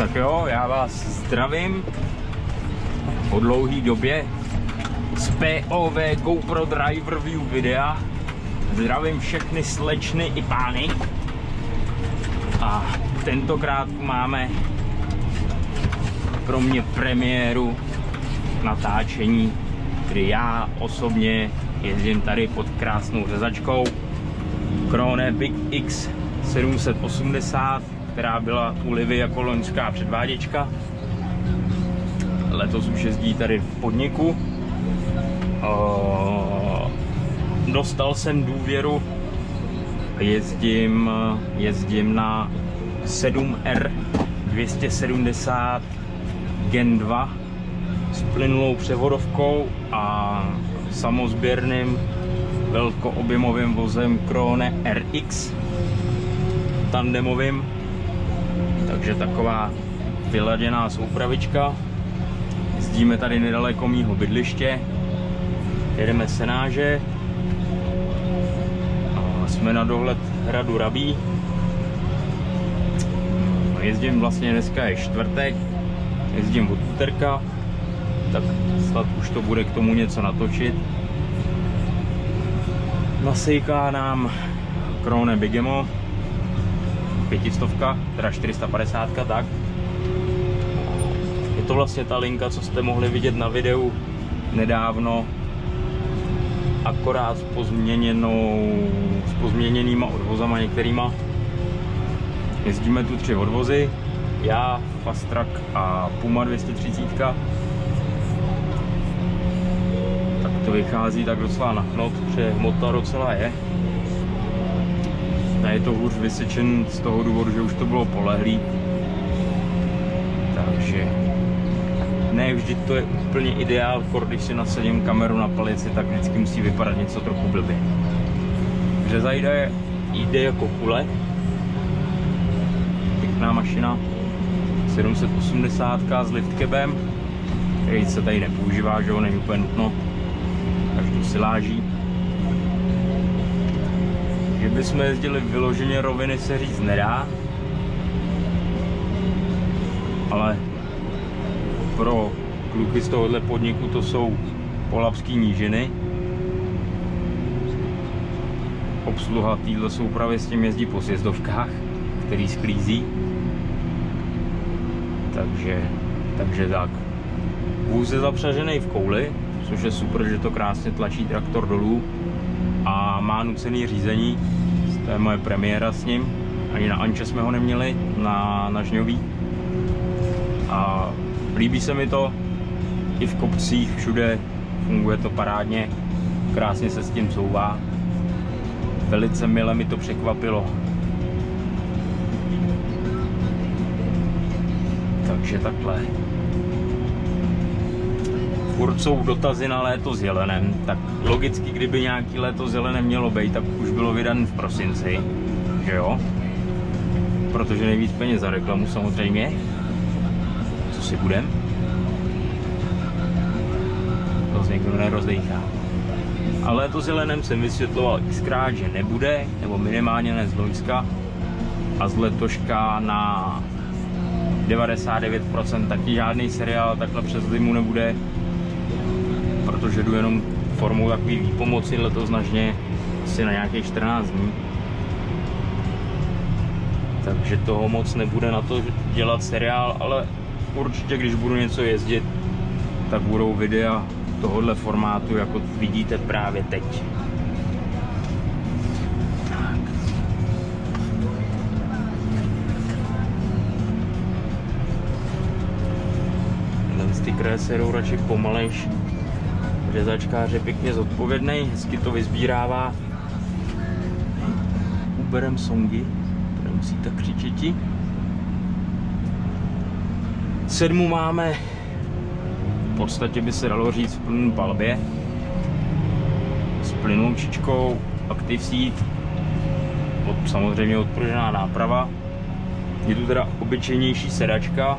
Tak jo, já vás zdravím po dlouhý době z POV GoPro Driver View videa. Zdravím všechny slečny i pány. A tentokrát máme pro mě premiéru natáčení, kdy já osobně jezdím tady pod krásnou řezačkou Krone Big X 780, která byla u Livy jako loňská předváděčka. Letos už jezdí tady v podniku. Dostal jsem důvěru jezdím, jezdím na 7R 270 Gen 2 s plynulou převodovkou a samozběrným velkoobjemovým vozem Krone RX tandemovým takže taková vyladěná soupravička. Jezdíme tady nedaleko mýho bydliště. Jedeme senáže a jsme na dohled hradu Rabí. Jezdím vlastně dneska je čtvrtek. Jezdím od úterka. Tak snad už to bude k tomu něco natočit. Nasejká nám Krone Bigemo pětistovka, teda 450, tak. Je to vlastně ta linka, co jste mohli vidět na videu nedávno, akorát s pozměněnou, s pozměněnýma odvozama některýma. Jezdíme tu tři odvozy, já, Fastrak a Puma 230. Tak to vychází tak docela na knot, protože hmota docela je. A je to hůř vysečen z toho důvodu, že už to bylo polehlý. Takže ne vždy to je úplně ideál, když si nasadím kameru na palici, tak vždycky musí vypadat něco trochu blbě. Řezajda je, jde jako kule. Pěkná mašina. 780 s liftkebem, který se tady nepoužívá, že ho není úplně nutno. Každou siláží že bychom jezdili vyloženě roviny se říct nedá. Ale pro kluky z tohohle podniku to jsou polapský nížiny. Obsluha téhle soupravy s tím jezdí po sjezdovkách, který sklízí. Takže, takže tak. Vůz je zapřažený v kouli, což je super, že to krásně tlačí traktor dolů a má nucený řízení. To je moje premiéra s ním. Ani na Anče jsme ho neměli, na, na Žňový. A líbí se mi to, i v kopcích, všude funguje to parádně, krásně se s tím couvá. Velice mile mi to překvapilo. Takže takhle furt jsou dotazy na léto s jelenem, tak logicky, kdyby nějaký léto s jelenem mělo být, tak už bylo vydan v prosinci, že jo? Protože nejvíc peněz za reklamu samozřejmě. Co si budem? To z někdo nerozdejchá. Ale to zelenem jsem vysvětloval xkrát, že nebude, nebo minimálně ne z Loňska. A z letoška na 99% taky žádný seriál takhle přes zimu nebude protože jdu jenom formou takový výpomoci letos znažně asi na nějakých 14 dní. Takže toho moc nebude na to dělat seriál, ale určitě když budu něco jezdit, tak budou videa tohohle formátu, jako vidíte právě teď. ty kraje se jdou radši pomalejš, Řezačkář je pěkně zodpovědný, hezky to vyzbírává. Uberem songy, to nemusí tak křičeti. Sedmu máme, v podstatě by se dalo říct v plném palbě. S plynoučičkou, Active Seat, od, samozřejmě odpružená náprava. Je tu teda obyčejnější sedačka,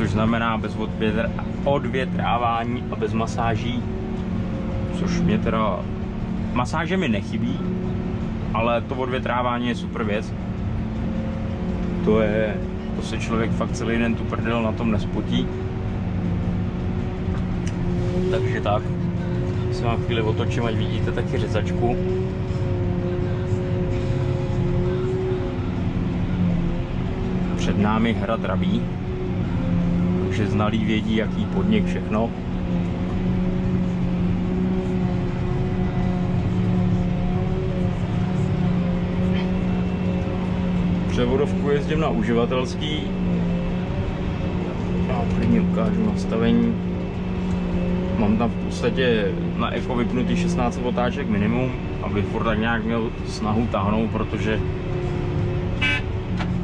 což znamená bez odvětr, odvětrávání a bez masáží, což mě teda, masáže mi nechybí, ale to odvětrávání je super věc. To je To se člověk fakt celý den tu prdel na tom nespotí. Takže tak, se vám chvíli otočím, ať vidíte taky řezačku. Před námi hrad Rabí, takže znalí vědí, jaký podnik všechno. Převodovku jezdím na uživatelský. A klidně ukážu nastavení. Mám tam v podstatě na Eko vypnutý 16 otáček minimum, aby furt tak nějak měl snahu táhnout, protože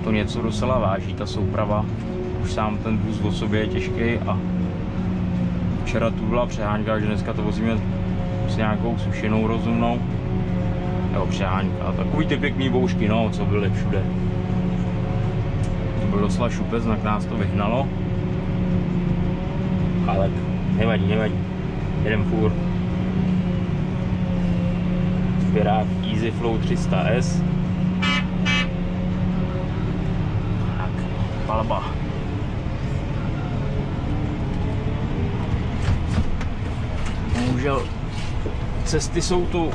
to něco docela váží, ta souprava. Už sám ten vůz o sobě je těžký a včera tu byla přehánka, že dneska to vozíme s nějakou sušenou rozumnou. Nebo přehánka, takový ty pěkný boušky, no, co byly všude. To byl docela šupec, na nás to vyhnalo. Ale nevadí, nevadí. Jedem furt. Zběrák EasyFlow 300S. Tak, palba. Bohužel cesty jsou tu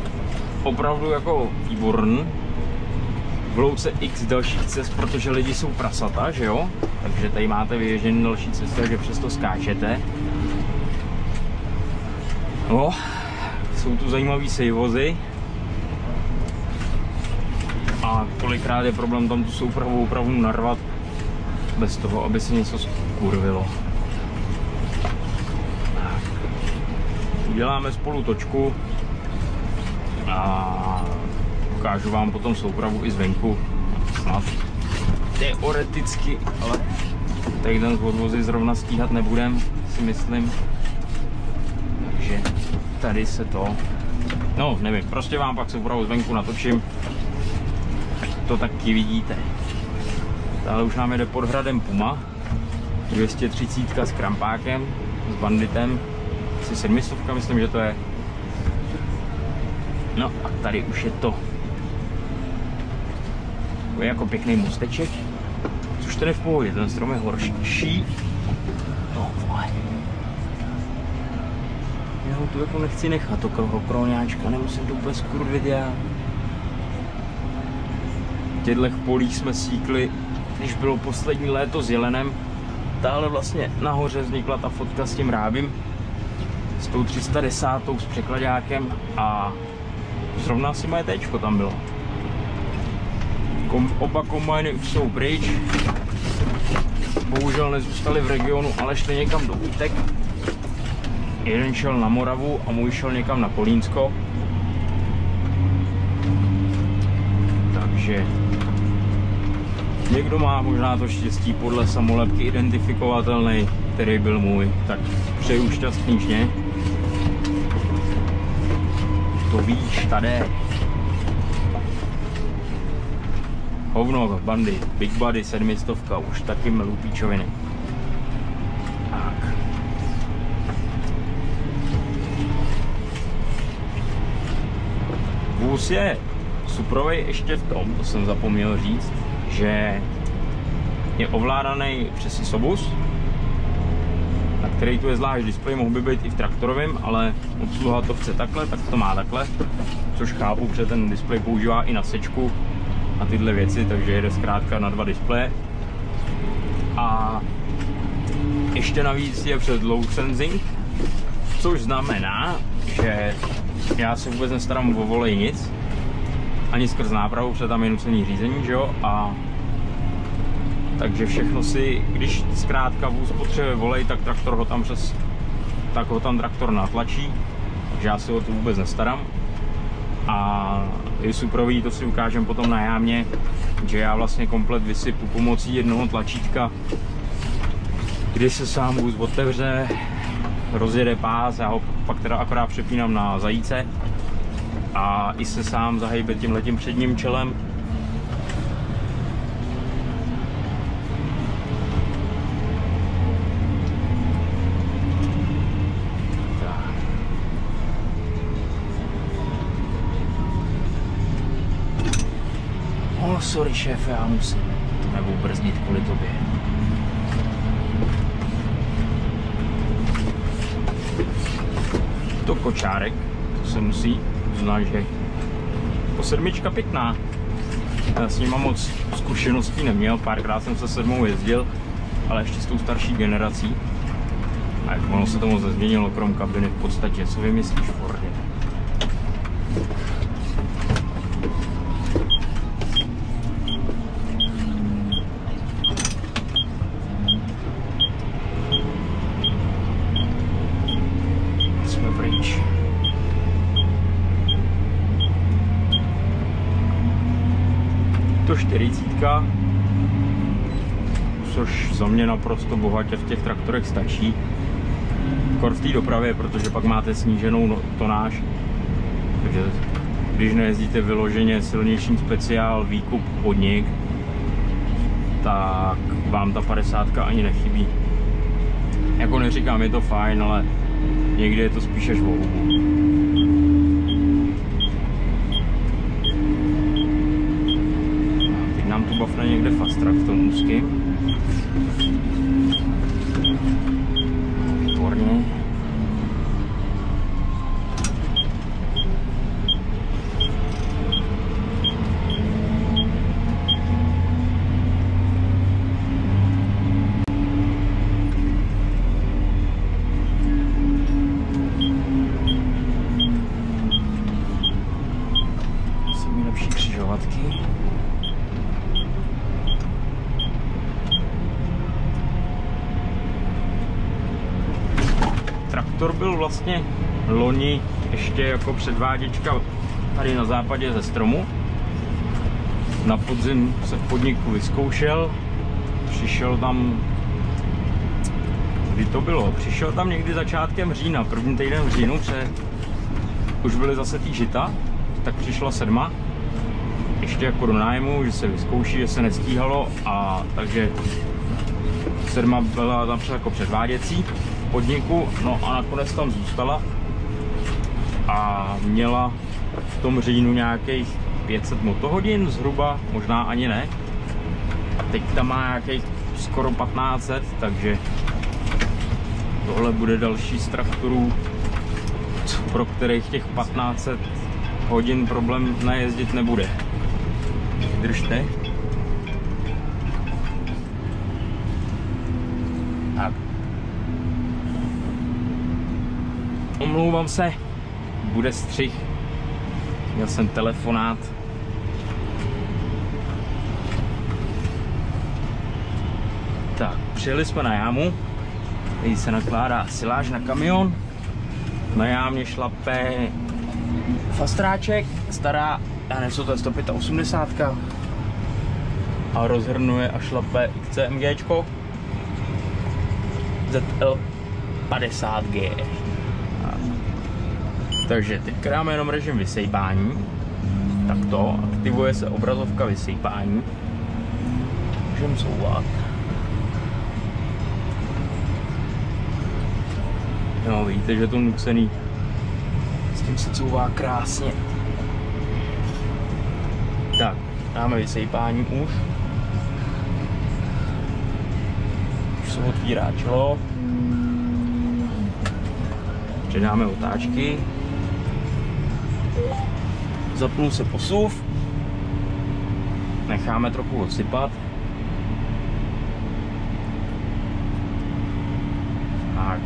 opravdu jako výborný. V louce x dalších cest, protože lidi jsou prasata, že jo? Takže tady máte vyježený další cesty, že přesto skáčete. No, jsou tu zajímavý sejvozy. A kolikrát je problém tam tu soupravu opravdu narvat bez toho, aby se něco skurvilo. Uděláme spolu točku a ukážu vám potom soupravu i zvenku. Snad teoreticky, ale tady ten odvozy zrovna stíhat nebudem, si myslím. Takže tady se to, no nevím, prostě vám pak soupravu zvenku natočím, to taky vidíte. Dále už nám jede pod hradem Puma, 230 s krampákem, s banditem, asi 700, myslím, že to je. No a tady už je to. To je jako pěkný mosteček, což je v pohodě, ten strom je horší. No. Já ho tu jako nechci nechat, to kroňáčka, nemusím to úplně skurvit já. V těchto polích jsme síkli, když bylo poslední léto s jelenem. Dále vlastně nahoře vznikla ta fotka s tím rábím, s tou 310 s překladákem a zrovna asi moje téčko tam bylo. Kom, oba kombajny už jsou pryč. Bohužel nezůstali v regionu, ale šli někam do Útek. Jeden šel na Moravu a můj šel někam na Kolínsko. Takže někdo má možná to štěstí podle samolepky identifikovatelný, který byl můj. Tak přeju šťastný žně. To víš, tady. Hovno, bandy, Big Buddy, sedmistovka, už taky milu píčoviny. Tak. Vůz je suprovej ještě v tom, to jsem zapomněl říct, že je ovládaný přes Isobus, který tu je zvlášť displej, mohl by být i v traktorovém, ale obsluha to chce takhle, tak to má takhle, což chápu, protože ten displej používá i na sečku a tyhle věci, takže jede zkrátka na dva displeje. A ještě navíc je před low sensing, což znamená, že já se vůbec nestarám o volej nic, ani skrz nápravu, protože tam je nucený řízení, že jo, a takže všechno si, když zkrátka vůz potřebuje volej, tak traktor ho tam přes, tak ho tam traktor natlačí, takže já si o to vůbec nestarám. A i suprový, to si ukážem potom na jámě, že já vlastně komplet vysypu pomocí jednoho tlačítka, kdy se sám vůz otevře, rozjede pás, já ho pak teda akorát přepínám na zajíce a i se sám zahejbe tím letím předním čelem sorry šéfe, já musím. Nebo brzdit kvůli tobě. To kočárek, to se musí uznat, že po sedmička pěkná. Já s nima moc zkušeností neměl, párkrát jsem se sedmou jezdil, ale ještě s tou starší generací. A ono se to moc nezměnilo, krom kabiny v podstatě. Co vymyslíš Fordě? Jsme pryč. To 40, což za mě naprosto bohatě v těch traktorech stačí. Kor v té dopravě, protože pak máte sníženou no- tonáž. Takže když nejezdíte vyloženě silniční speciál, výkup, podnik, tak vám ta 50 ani nechybí. Jako neříkám, je to fajn, ale někdy je to spíš až o Teď nám tu bafne někde fast track v vlastně loni ještě jako předváděčka tady na západě ze stromu. Na podzim se v podniku vyzkoušel, přišel tam, kdy to bylo, přišel tam někdy začátkem října, první týden v říjnu, pře, už byly zase tý žita, tak přišla sedma, ještě jako do nájmu, že se vyzkouší, že se nestíhalo a takže sedma byla tam jako předváděcí podniku, no a nakonec tam zůstala a měla v tom říjnu nějakých 500 motohodin zhruba, možná ani ne. A teď tam má nějakých skoro 1500, takže tohle bude další z traktorů, pro kterých těch 1500 hodin problém najezdit nebude. Držte. Omlouvám se, bude střih. Měl jsem telefonát. Tak, přijeli jsme na jámu. Tady se nakládá siláž na kamion. Na jámě šlape fastráček, stará, já nevím, co to je 185 a rozhrnuje a šlape XCMGčko ZL 50G. Takže teď dáme jenom režim vysejpání. Takto, aktivuje se obrazovka vysejpání. Můžeme souvat. No, vidíte, že to nucený s tím se couvá krásně. Tak, dáme vysejpání už. Už se otvírá čelo. Přidáme otáčky. Zapnul se posuv. Necháme trochu odsypat. Tak.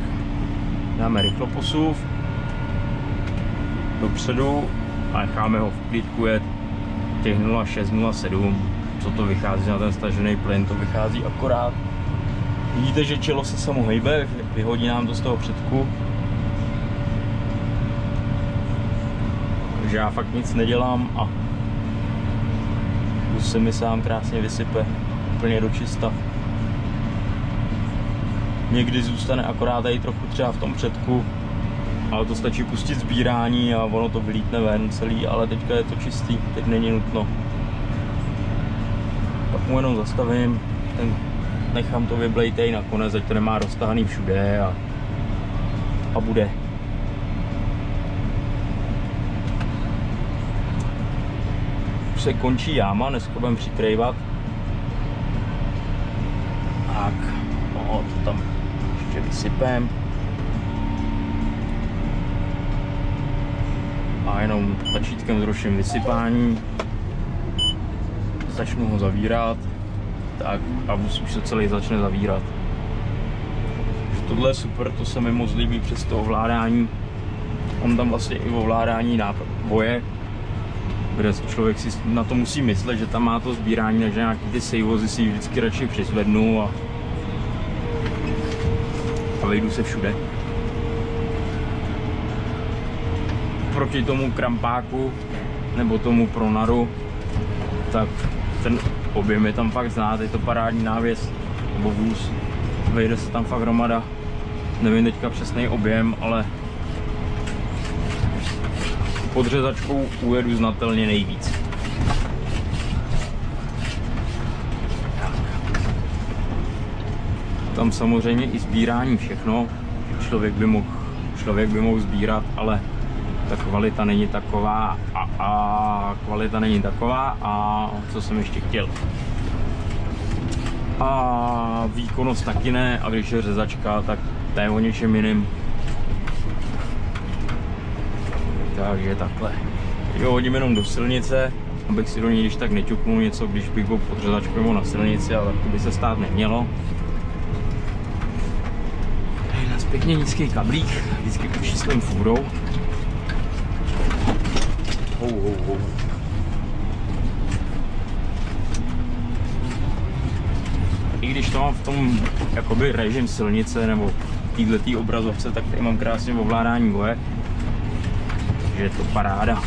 Dáme rychlo posuv dopředu a necháme ho v klidku jet těch 0,6-0,7 co to vychází na ten stažený plyn, to vychází akorát. Vidíte, že čelo se samo hejbe, vyhodí nám to z toho předku. Takže já fakt nic nedělám a tu se mi sám krásně vysype úplně do čista. Někdy zůstane akorát tady trochu třeba v tom předku, ale to stačí pustit sbírání a ono to vylítne ven celý, ale teďka je to čistý, teď není nutno. Pak mu jenom zastavím, ten, nechám to vyblejtej nakonec, ať to nemá roztahaný všude a, a bude. Se končí jáma, dneska budeme přikrývat. Tak, no, to tam ještě vysypem. A jenom tlačítkem zruším vysypání. Začnu ho zavírat. Tak a už se celý začne zavírat. Tohle je super, to se mi moc líbí přes to ovládání. On tam vlastně i ovládání boje, kde člověk si na to musí myslet, že tam má to sbírání, takže nějaký ty sejvozy si vždycky radši přizvednu a, a vejdu se všude. Proti tomu krampáku nebo tomu pronaru, tak ten objem je tam fakt znát, je to parádní návěs nebo vůz, vejde se tam fakt hromada, nevím teďka přesný objem, ale podřezačkou ujedu znatelně nejvíc. Tam samozřejmě i sbírání všechno, člověk by mohl, člověk by mohl sbírat, ale ta kvalita není taková a, a kvalita není taková a co jsem ještě chtěl. A výkonnost taky ne a když je řezačka, tak to je o něčem jiným. Takže takhle. Jo, hodím jenom do silnice, abych si do ní když tak neťuknul něco, když bych byl podřezačkou na silnici, ale to by se stát nemělo. Tady nás pěkně nízký kablík, vždycky puší svým fůrou. Hou, hou, hou. I když to mám v tom jakoby režim silnice nebo této obrazovce, tak tady mám krásně ovládání boje, takže je to paráda.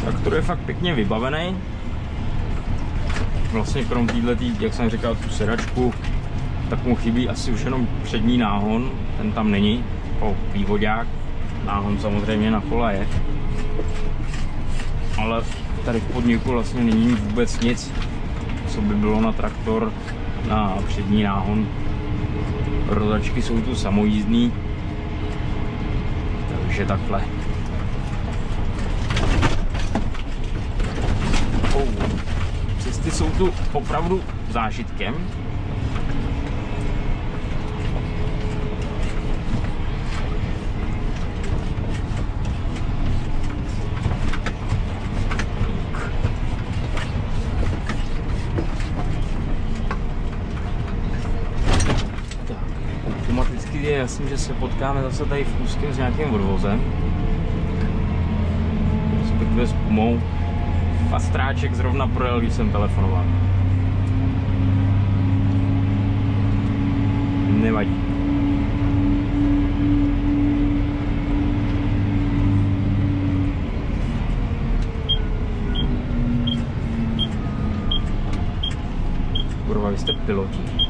Traktor je fakt pěkně vybavený. Vlastně krom této, jak jsem říkal, tu sedačku, tak mu chybí asi už jenom přední náhon, ten tam není, o vývodák, náhon samozřejmě na kola je. Ale tady v podniku vlastně není vůbec nic, co by bylo na traktor na přední náhon. Rozačky jsou tu samojízdný, takže takhle. Oh. Cesty jsou tu opravdu zážitkem. Jasný, že se potkáme zase tady v úzkém s nějakým odvozem. Respektive s Pumou. Pastráček zrovna projel, když jsem telefonoval. Nevadí. Kurva, vy jste piloti.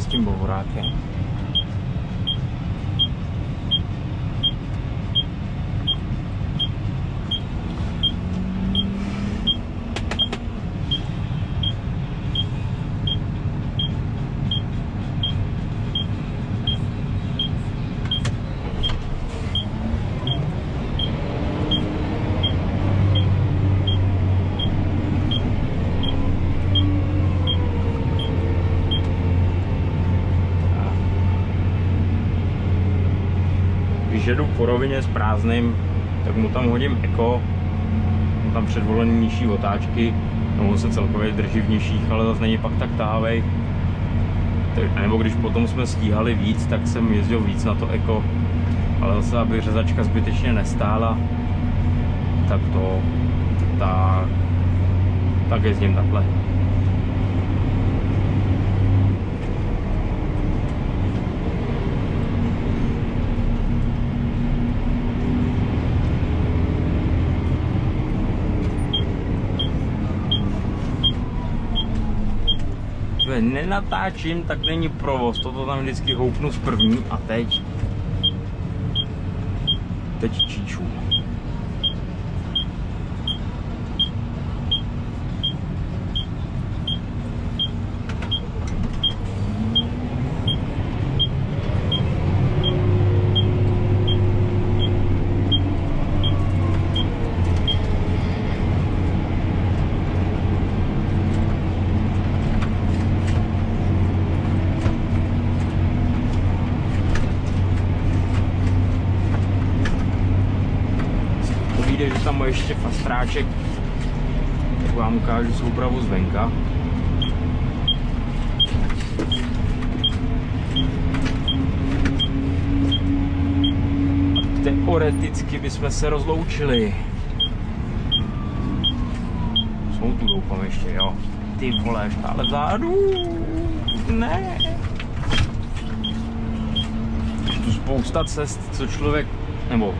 S tím bohorákem. jedu po rovině s prázdným, tak mu tam hodím eko, mám tam předvolený nižší otáčky, no on se celkově drží v nižších, ale zase není pak tak táhavej. Nebo když potom jsme stíhali víc, tak jsem jezdil víc na to eko, ale zase, aby řezačka zbytečně nestála, tak to, tak, tak jezdím takhle. Nenatáčím, tak není provoz. Toto tam vždycky houpnu z první a teď. Teď číču. přijde, že tam je ještě fastráček, tak vám ukážu soupravu zvenka. Teoreticky bychom se rozloučili. Jsou tu doufám ještě, jo. Ty vole, stále vzadu. Ne. Tu spousta cest, co člověk, nebo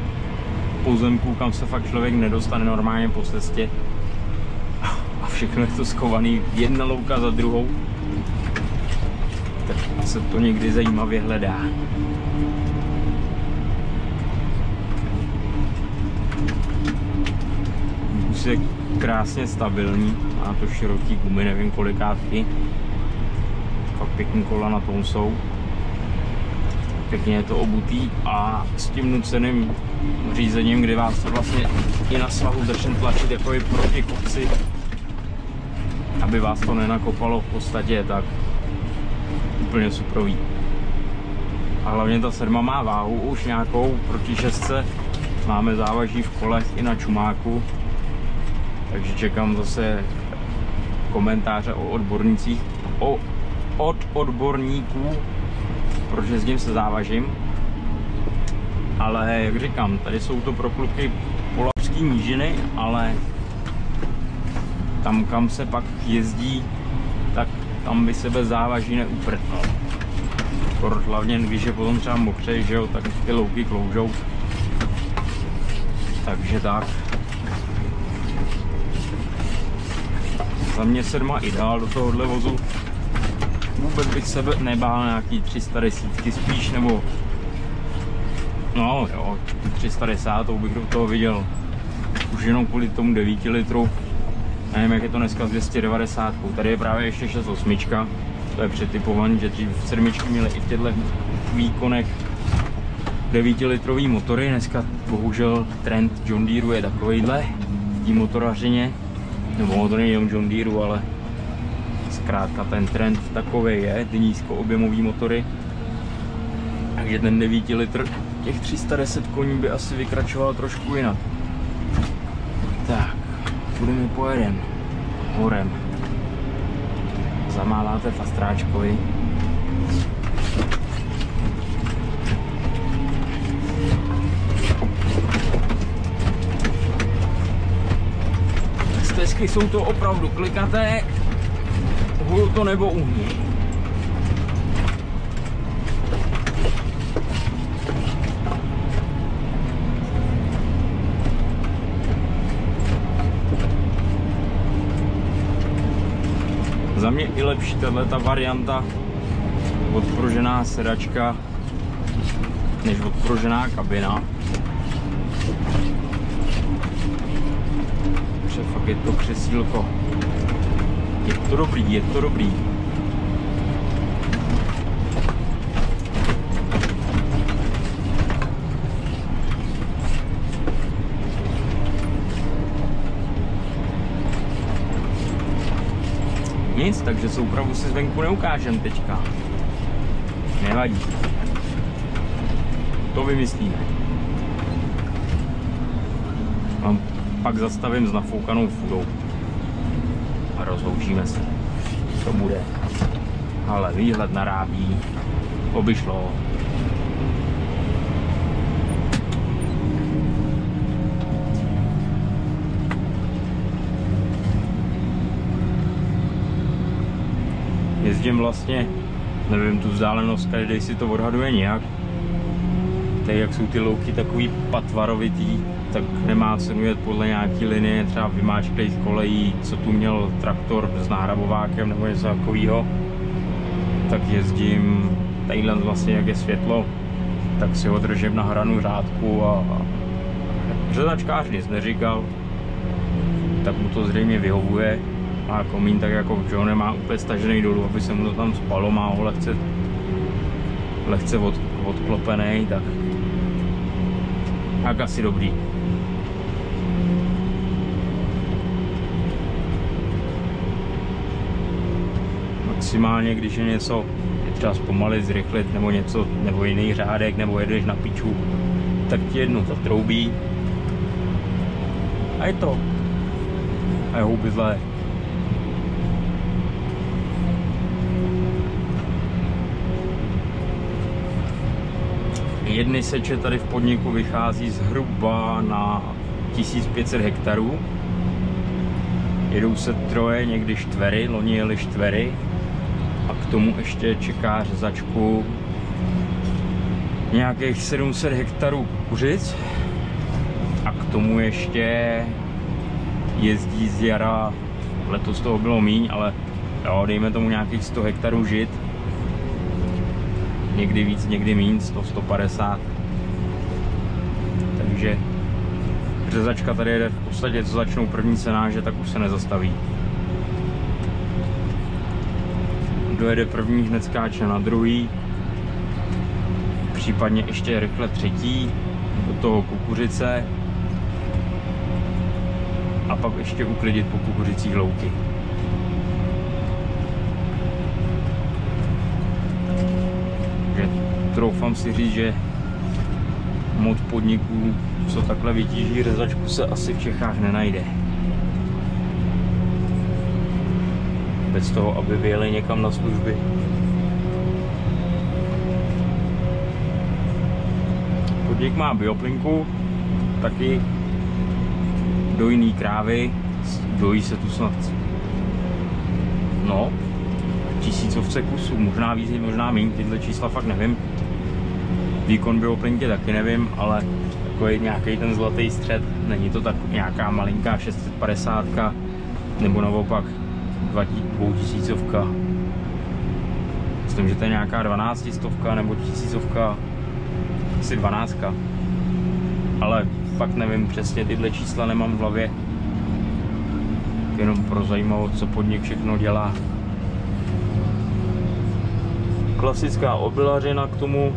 pozemků, kam se fakt člověk nedostane normálně po cestě. Všechno je to schovaný, jedna louka za druhou. Tak se to někdy zajímavě hledá. Už je krásně stabilní, má to široký gumy, nevím kolikátky. Fakt pěkný kola na tom jsou pěkně je to obutý a s tím nuceným řízením, kdy vás to vlastně i na svahu začne tlačit jako i proti kopci, aby vás to nenakopalo v podstatě, tak úplně suprový. A hlavně ta sedma má váhu už nějakou proti šestce. Máme závaží v kolech i na čumáku. Takže čekám zase komentáře o odbornících, o, od odborníků proč jezdím se závažím. Ale jak říkám, tady jsou to pro kluky polavské nížiny, ale tam, kam se pak jezdí, tak tam by se bez závaží neuprtnul. Hlavně když je potom třeba mokřej, že jo, tak ty louky kloužou. Takže tak. Za mě sedma ideál do tohohle vozu vůbec bych se nebál nějaký 310 spíš, nebo no jo, 310 bych do toho viděl už jenom kvůli tomu 9 litru. Nevím, jak je to dneska s 290. Tady je právě ještě 68. To je přetypovaný, že dřív sedmičky měly i v těchto výkonech 9 litrový motory. Dneska bohužel trend John Deere je takovýhle v motorařině. Nebo to není jenom John Deere, ale zkrátka ten trend takový je, ty nízkoobjemový motory. Takže ten 9 litr těch 310 koní by asi vykračoval trošku jinak. Tak, budeme pojedem horem. Zamáláte fastráčkovi. Stezky jsou to opravdu klikaté, Budu to nebo umí. Za mě i lepší tato varianta odpružená sedačka než odpružená kabina. Protože fakt je to křesílko je to dobrý, je to dobrý. Nic, takže soupravu si zvenku neukážem teďka. Nevadí. To vymyslíme. Mám pak zastavím s nafoukanou furou rozloučíme se. To bude. Ale výhled na rábí obyšlo. Jezdím vlastně, nevím tu vzdálenost, každý si to odhaduje nějak. Tady jak jsou ty louky takový patvarovitý, tak nemá cenu jet podle nějaký linie, třeba vymáčklých kolejí, co tu měl traktor s náhrabovákem nebo něco takového. Tak jezdím tadyhle vlastně, jak je světlo, tak si ho držím na hranu řádku a, a řezačkář nic neříkal, tak mu to zřejmě vyhovuje. Má komín tak jako John nemá úplně stažený dolů, aby se mu to tam spalo, má ho lehce, lehce od, odklopený, tak tak asi dobrý. maximálně, když je něco je třeba zpomalit, zrychlit nebo něco, nebo jiný řádek, nebo jedeš na piču, tak ti jednu zatroubí. A je to. A je houby zlé. Jedny seče tady v podniku vychází zhruba na 1500 hektarů. Jedou se troje, někdy štvery, loni jeli štvery. A k tomu ještě čeká řezačku nějakých 700 hektarů kukuřic. A k tomu ještě jezdí z jara, letos toho bylo míň, ale jo, dejme tomu nějakých 100 hektarů žit někdy víc, někdy míň, 100, 150. Takže řezačka tady jede v podstatě, co začnou první cenáže, tak už se nezastaví. Dojede první, hned skáče na druhý, případně ještě rychle třetí, do toho kukuřice a pak ještě uklidit po kukuřicích louky. Troufám si říct, že moc podniků, co takhle vytíží řezačku, se asi v Čechách nenajde. Bez toho, aby vyjeli někam na služby. Podnik má bioplinku, taky dojný krávy, dojí se tu snad no, tisícovce kusů, možná víc, možná méně, tyhle čísla fakt nevím. Výkon bioplinky taky nevím, ale takový nějaký ten zlatý střed, není to tak nějaká malinká 650 nebo naopak 2000. Myslím, že to je nějaká 12 stovka nebo tisícovka, asi 12. Ale fakt nevím přesně, tyhle čísla nemám v hlavě. Jenom pro zajímavost, co podnik všechno dělá. Klasická obilařina k tomu,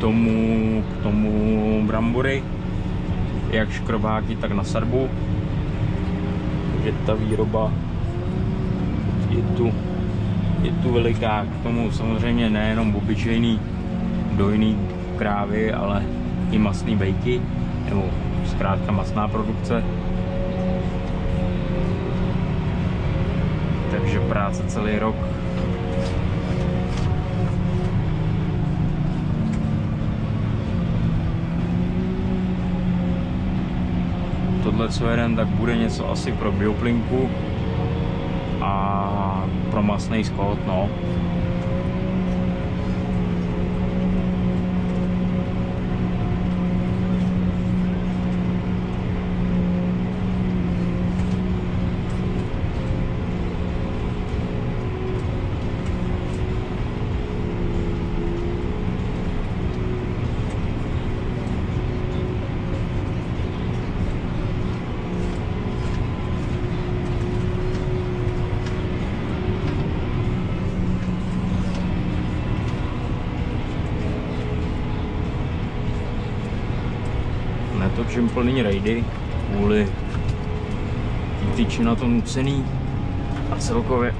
tomu, k tomu brambory, jak škrobáky, tak na sadbu. Takže ta výroba je tu, je tu veliká. K tomu samozřejmě nejenom obyčejný dojný krávy, ale i masný bejky, nebo zkrátka masná produkce. Takže práce celý rok tohle co jeden, tak bude něco asi pro bioplinku a pro masný skot, no. Natočím plný rejdy kvůli týče na to nucený a celkově,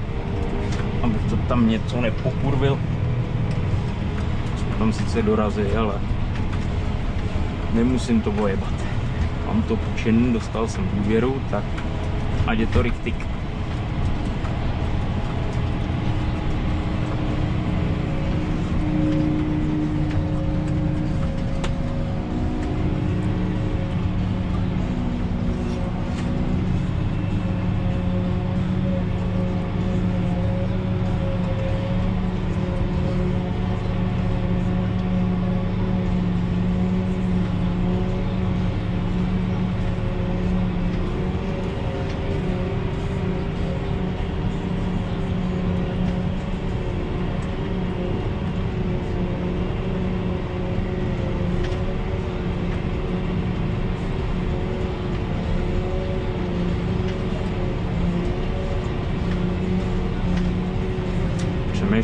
abych to tam něco nepokurvil. Tam sice dorazí, ale nemusím to bojebat. Mám to půjčený, dostal jsem důvěru, tak ať je to riktik.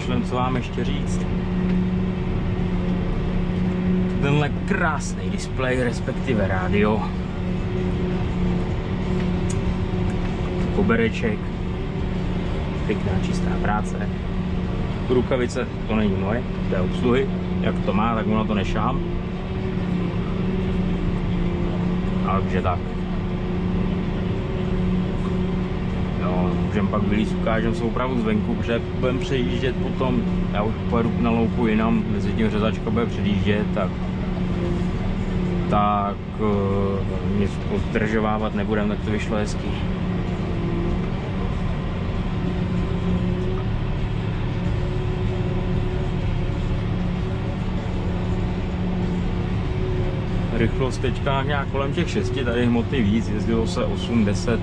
Přemýšlím, co vám ještě říct. Tenhle krásný displej, respektive rádio. Kobereček. Pěkná čistá práce. Rukavice, to není moje, to je obsluhy. Jak to má, tak mu na to nešám. Takže tak. Jo, můžeme pak vylíst, ukážem soupravu zvenku, protože budeme přejíždět potom, já už pojedu na louku jinam, mezi tím řezačka bude předjíždět, tak tak uh, nic pozdržovávat nebudeme, tak to vyšlo hezky. rychlost teďka nějak kolem těch 6, tady hmoty víc, jezdilo se 8, 10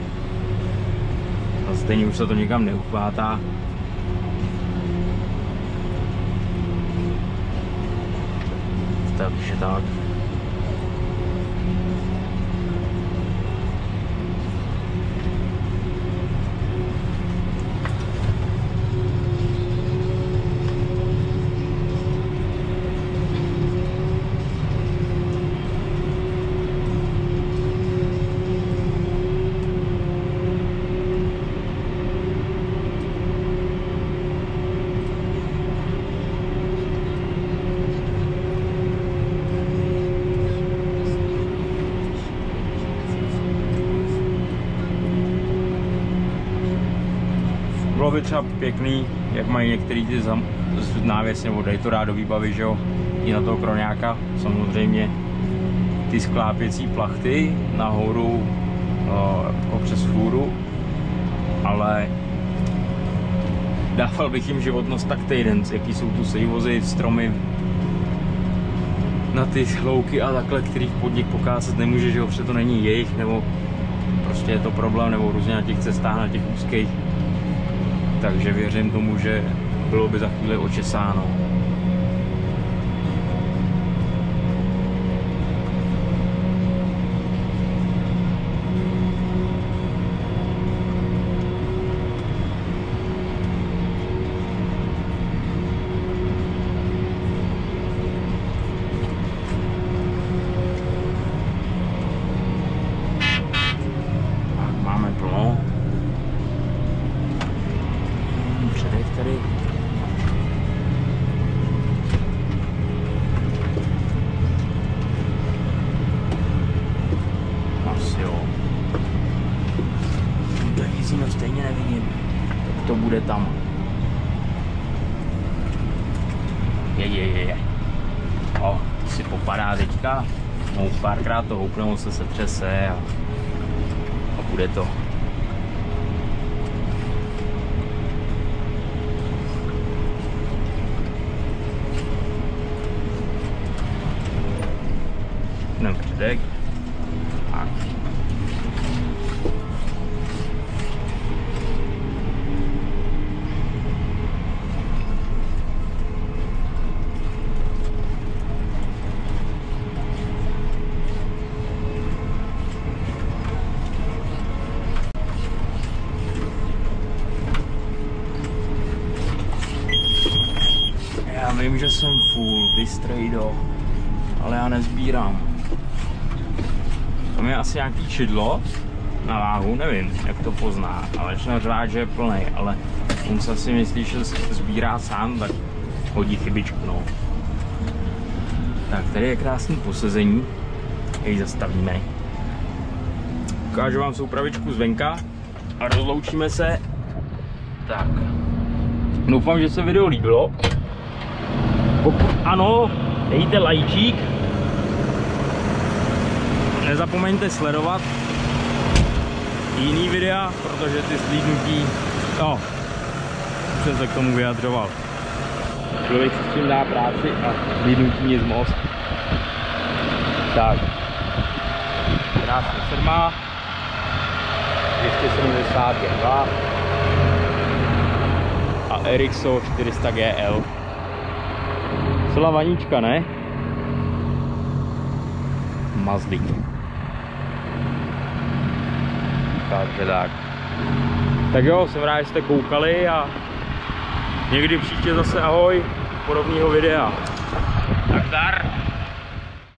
stejně už se to nikam neuchvátá. Takže tak. Bylo by třeba pěkný, jak mají některý ty zam, návěsy nebo Daytona do výbavy, že jo, i na toho kroňáka, samozřejmě. Ty sklápěcí plachty nahoru jako přes fůru, ale dával bych jim životnost tak týden, jaký jsou tu sejvozy, stromy na ty louky a takhle, kterých podnik pokázat nemůže, že protože to není jejich, nebo prostě je to problém, nebo různě na těch cestách, na těch úzkých takže věřím tomu, že bylo by za chvíli očesáno. To bude tam. Je, je, je, je. O, si popadá teďka. No, párkrát to houpne, se se třese a, a bude to. Jdem předek. vím, že jsem full, vystrejdo, ale já nezbírám. Tam je asi nějaký čidlo na váhu, nevím, jak to pozná, ale začne řvát, že je plný, ale on se asi myslí, že sbírá sám, tak hodí chybičku, no. Tak, tady je krásný posezení, jej zastavíme. Ukážu vám soupravičku zvenka a rozloučíme se. Tak. Doufám, že se video líbilo. Pokud ano, dejte lajčík. Nezapomeňte sledovat jiný videa, protože ty slídnutí, no, už jsem se k tomu vyjadřoval. Člověk si s tím dá práci a slídnutí nic moc. Tak, krásně sedma, 270 G2 a Erixo 400 GL. Celá vanička, ne? Mazdy. Takže tak. Tak jo, jsem rád, že jste koukali a někdy příště zase ahoj podobného videa. Tak dar.